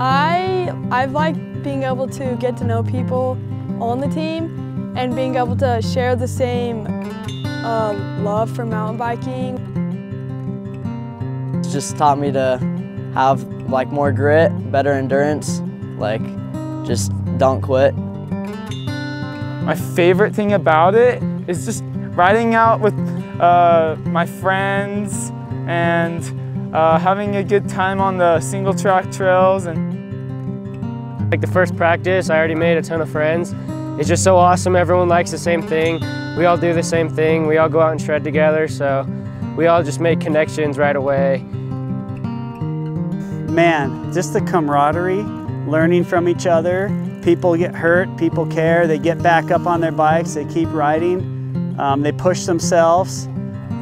I I've liked being able to get to know people on the team and being able to share the same uh, love for mountain biking. It's just taught me to have like more grit, better endurance, like just don't quit. My favorite thing about it is just riding out with uh, my friends and uh, having a good time on the single track trails. and Like the first practice, I already made a ton of friends. It's just so awesome. Everyone likes the same thing. We all do the same thing. We all go out and shred together. So we all just make connections right away. Man, just the camaraderie, learning from each other. People get hurt, people care, they get back up on their bikes, they keep riding, um, they push themselves,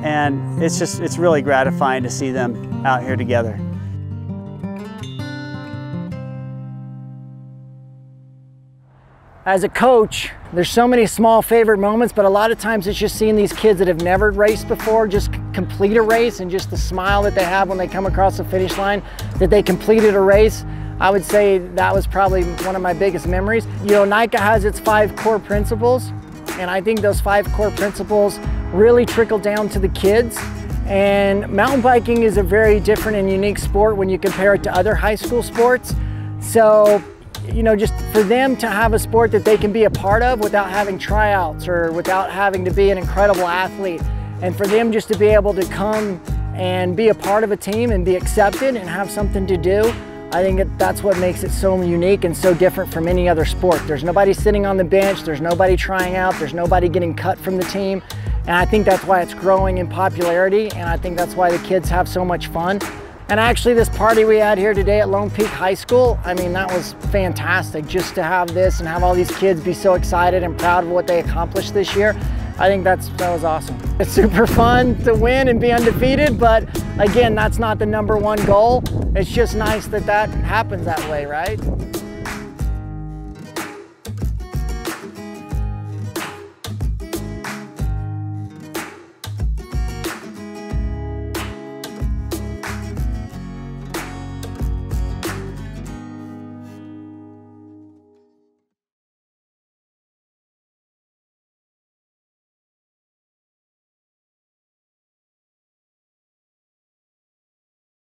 and it's just, it's really gratifying to see them out here together. As a coach, there's so many small favorite moments, but a lot of times it's just seeing these kids that have never raced before just complete a race and just the smile that they have when they come across the finish line, that they completed a race. I would say that was probably one of my biggest memories. You know, NICA has its five core principles, and I think those five core principles really trickle down to the kids. And mountain biking is a very different and unique sport when you compare it to other high school sports. So you know, just for them to have a sport that they can be a part of without having tryouts or without having to be an incredible athlete. And for them just to be able to come and be a part of a team and be accepted and have something to do, I think that's what makes it so unique and so different from any other sport. There's nobody sitting on the bench, there's nobody trying out, there's nobody getting cut from the team. And I think that's why it's growing in popularity and I think that's why the kids have so much fun. And actually this party we had here today at Lone Peak High School, I mean, that was fantastic just to have this and have all these kids be so excited and proud of what they accomplished this year. I think that's, that was awesome. It's super fun to win and be undefeated, but again, that's not the number one goal. It's just nice that that happens that way, right?